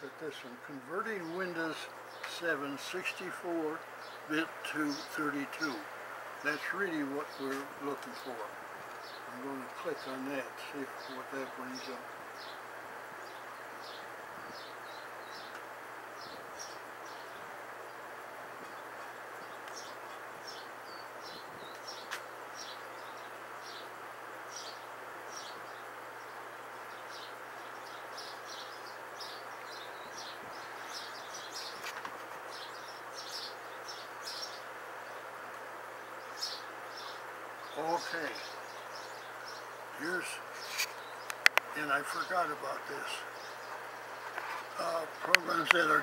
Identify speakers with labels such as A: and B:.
A: this one. Converting Windows 7 64-bit to 32. That's really what we're looking for. I'm going to click on that, see what that brings up. Okay. Here's, and I forgot about this. Uh, programs that are